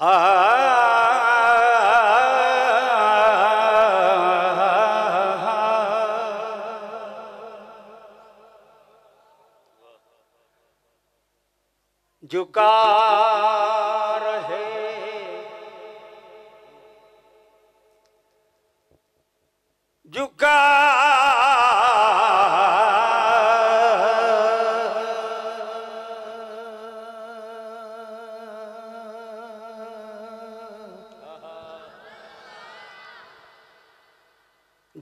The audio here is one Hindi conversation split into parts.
झुका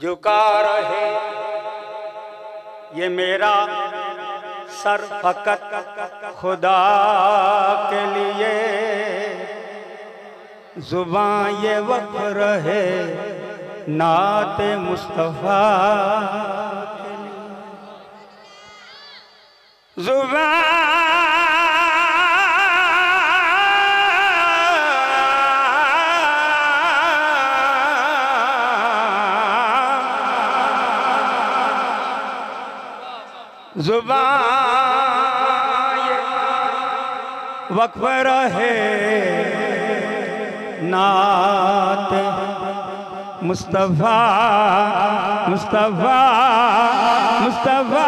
झुका रहे ये मेरा सर फकत खुदा के लिए। ज़ुबान ये वक्त रहे नाते मुस्तफ़ा के ज़ुबान वक्फ रहे नात मुस्तफ़ा मुस्तफ़ा मुस्तफ़ा।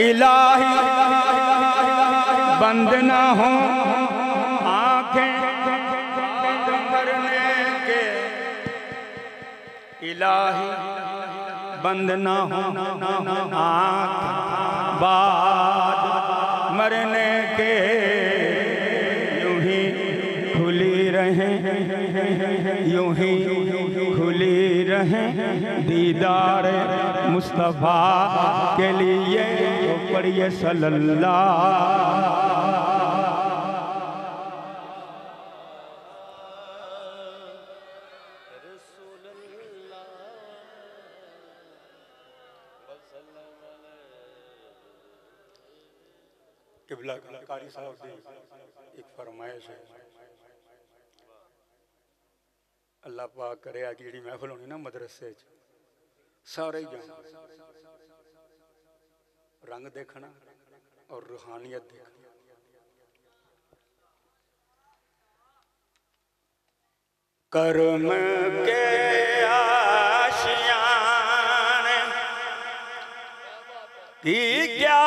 इलाही बंद न हो। आँखें मरने के इलाही बंद न हो बाद मरने के यूँ ही खुली रहे। यूँ ही खुली रहे। दीदार मुस्तफ़ा के लिए पढ़िए सल्लल्लाह किबला कारी साहब की एक फरमाइश है। अल्लाह जी महफिल होनी ना मदरसे सारे ही रंग देखना और रूहानियत देखना। कर्म के आशियान की क्या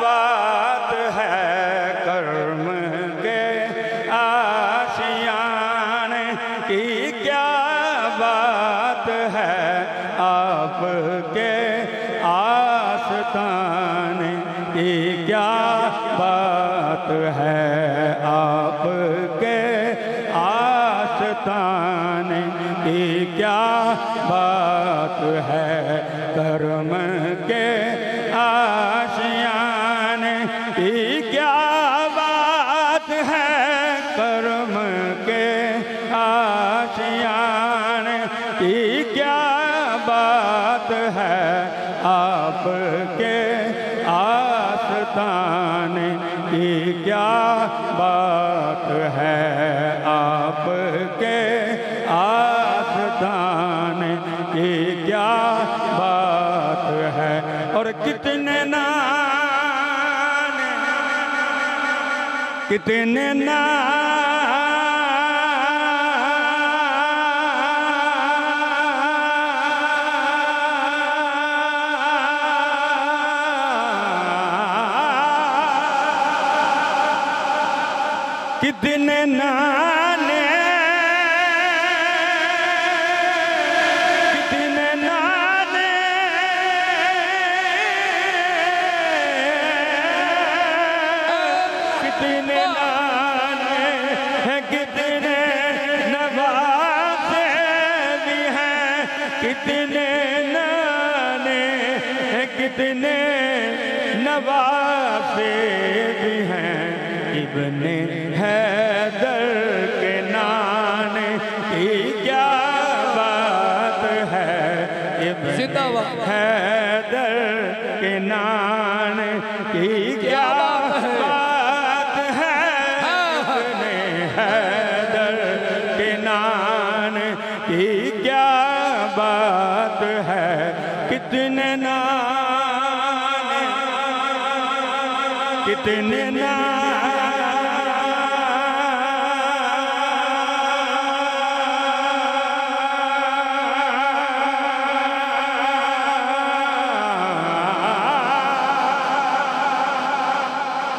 बात है आपके आस्थान की क्या बात है? आपके आस्थान की क्या बात है? बात है आपके आस्तान की क्या बात है? आपके आस्तान की क्या बात है? और कितने नान कितने नान कितने नाने जिंदाबाद। हैदर के नान की क्या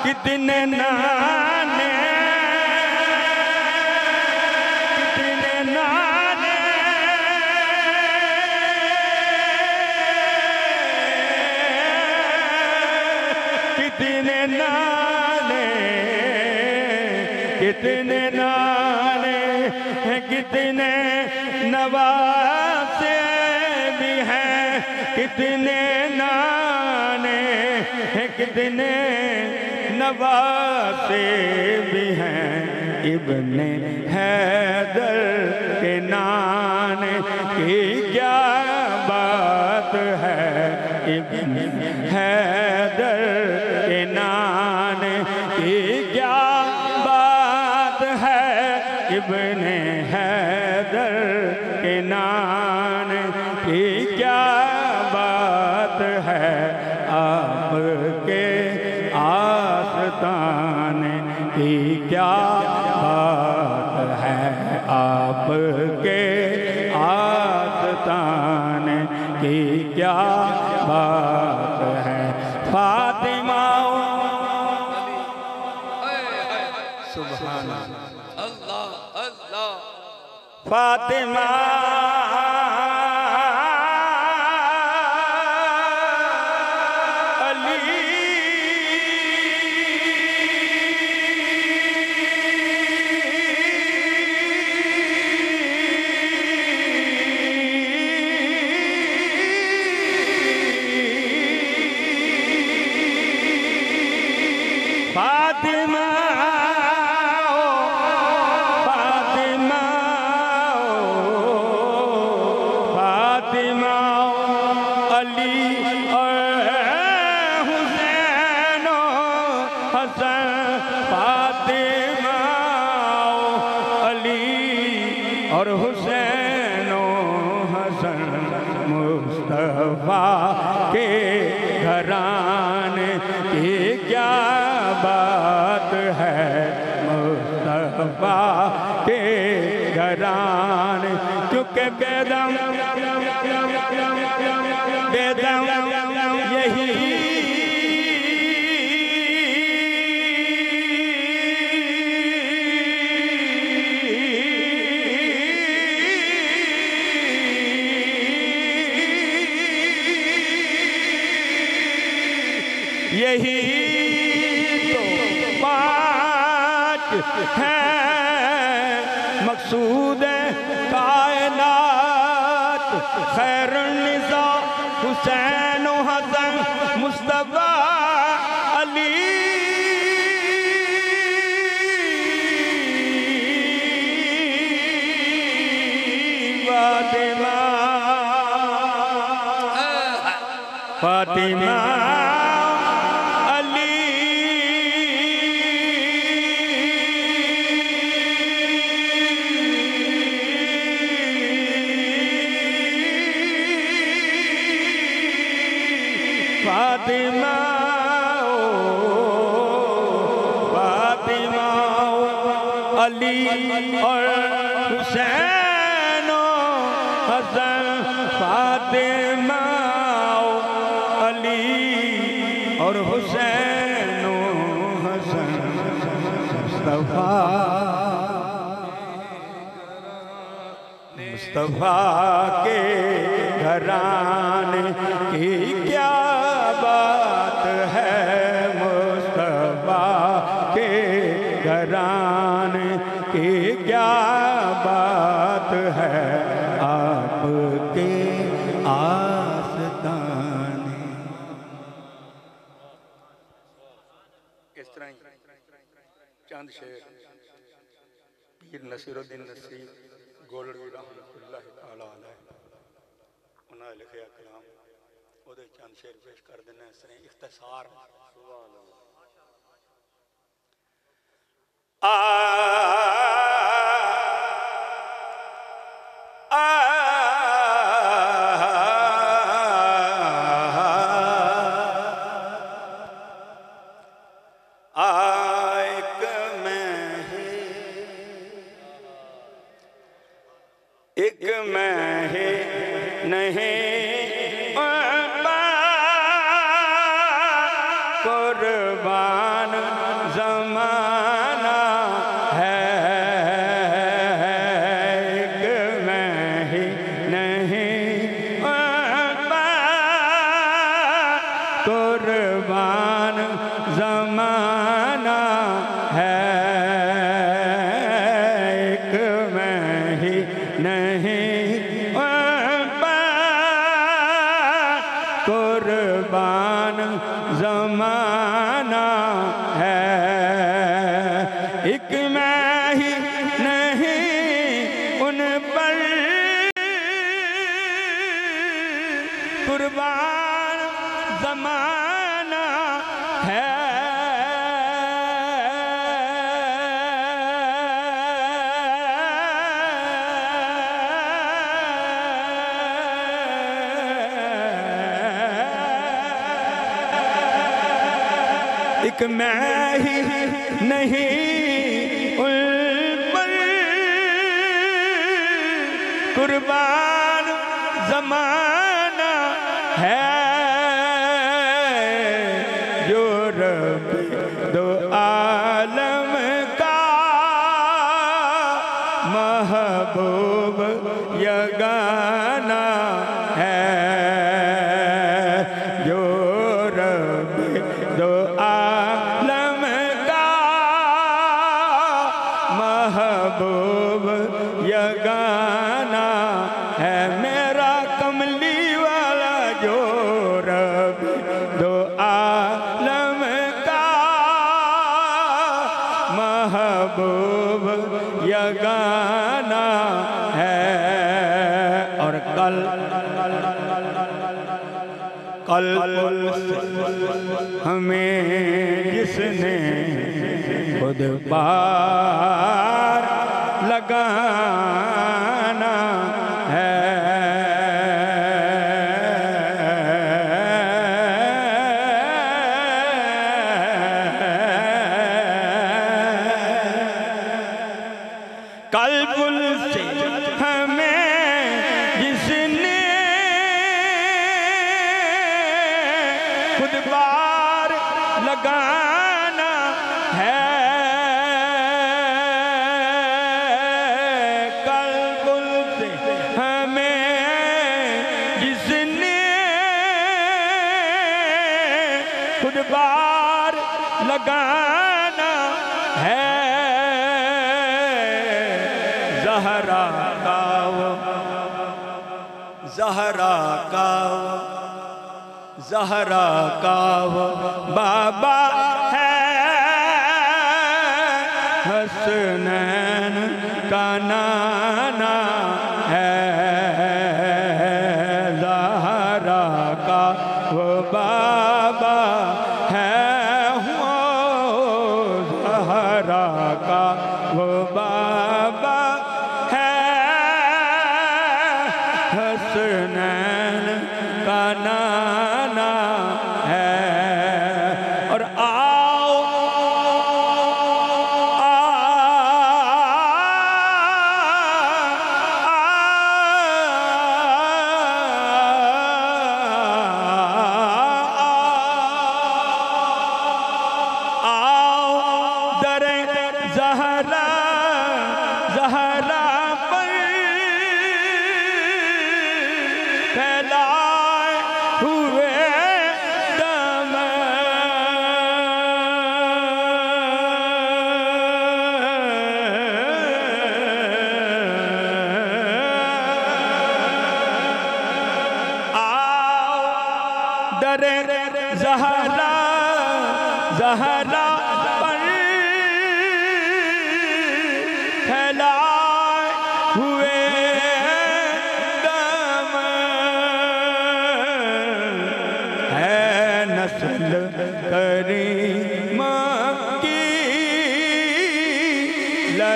कितने नाने कितने नाने। कितने नाने कितने नाने कितने नवासे भी हैं, कितने नाने कितने नवासे भी हैं। इब्ने हैदर के नान की क्या बात है? इब्ने हैदर की क्या बात है? फातिमा सुबह अल्लाह अल्लाह। फातिमा फातिमा घराने क्योंकि बेदम बेदम यही। यही तो पाँच है मकसूद। मुस्तफ़ा अली। फातिमा फातिमा अली और हुसैन हसन फातिमा अली और हुसैन हसन मुस्तफ़ा मुस्तफ़ा के घराने की चंद शेर पीर नसीरुद्दीन नसीर गोलड़ी रहमतुल्लाह उन्होंने लिखा कलाम वो चंद शेर पेश कर देना इस तरह इख्तसार Ah name. एक मैं ही नहीं पर कुर्बान जमा महबूब यगाना है मेरा कमली वाला जो रब दो आलम का। महबूब यगाना है और कल कल हमें जिसने खुद पा लगा खुद बार लगाना है। जहरा का जहरा का जहरा का बाबा baba.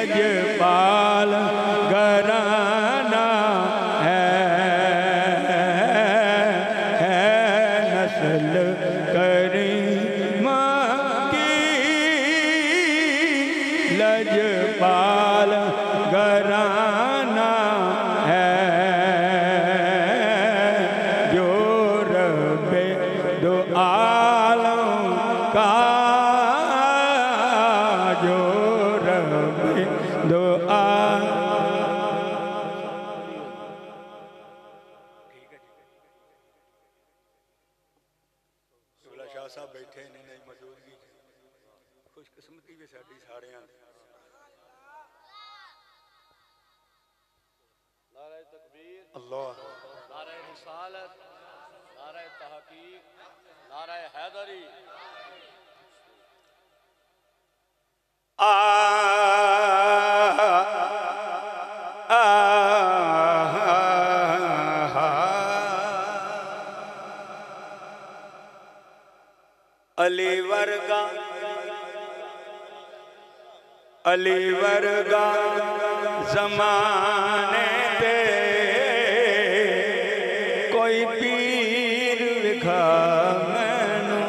गज पाल ਖੁਦਾ ਸਾਹਿਬ ਬੈਠੇ ਨੇ ਨਹੀਂ ਮੌਜੂਦਗੀ ਖੁਸ਼ਕਿਸਮਤੀ ਵੀ ਸਾਡੀ ਸਾਰਿਆਂ ਦੀ ਨਾਰਾ ਤਕਬੀਰ ਅੱਲਾਹ ਨਾਰਾ ਰਿਸਾਲਤ ਨਾਰਾ ਤਹਕੀਕ ਨਾਰਾ ਹੈਦਰੀ ਆ अली वर्गा अली वर्गा जमाने पे कोई पीर लिखा मैनू।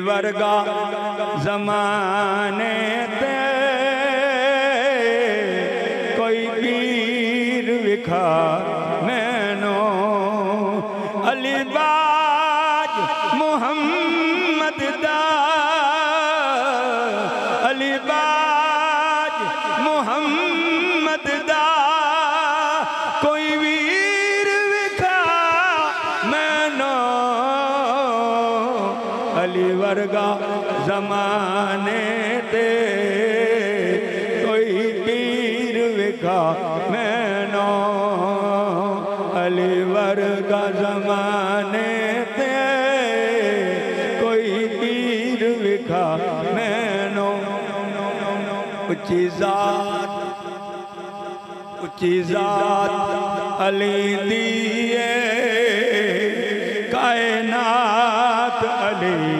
वर्गा का जमाने पे कोई पीर लिखा लिबाज मोहम्मद दा। कोई भी की अली दिए कायनात अली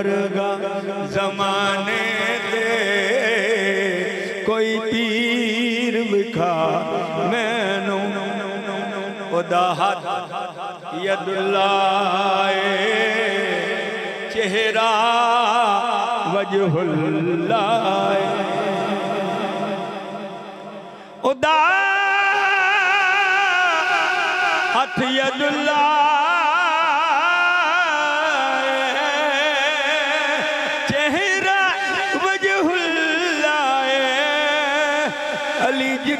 बरगा जमाने दे कोई तीर विखा मैनू उदा हथ यदुल्लाए चेहरा वजहुल्लाए उदा हथ यदुल्ला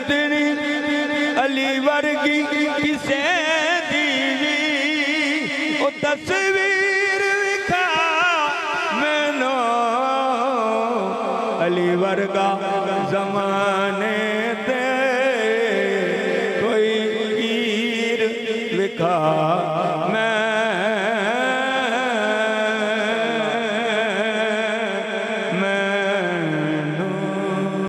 इतनी अली वर्गी किसे